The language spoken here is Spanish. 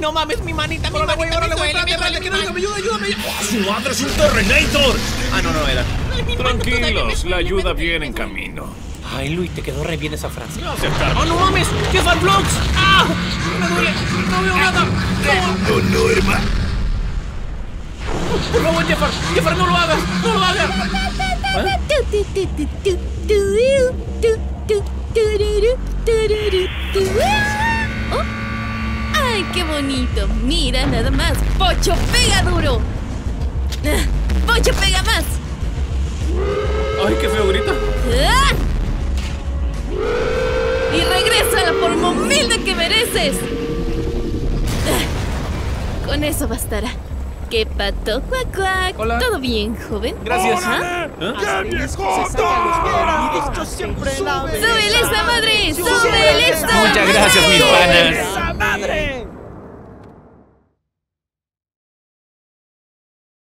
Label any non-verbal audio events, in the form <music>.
Ay, no mames, mi manita, mi manita, güey, órale, me güey, duele, me ayúdame. ¡Ah, su madre es un Terrenator! Ah, no, no era. Tranquilos, la ayuda viene en camino. Ay, Luis, te quedó re bien esa frase. No. ¡Oh, no mames! ¡Qué Vlogs! ¡Ah! ¡Me duele! ¡No veo nada! ¡No! No, no, hermano. ¡Por favor, Jeffar! ¡Jeffar, no lo hagas! ¡No lo hagas! <laughs> Oh, ¡Ay, qué bonito! Mira, nada más. ¡Pocho pega duro! Ah, ¡Pocho pega más! ¡Ay, qué feo grita! ¡Ah! Y regresa la forma humilde que mereces. Ah, Con eso bastará. ¿Qué pato, cuac, cuac? Hola. ¿Todo bien, joven? Gracias. Ajá. ¡Ya, viejo! ¡Súbele esa madre! ¡Súbele esa Muchas gracias, mis panas. ¡Esa madre!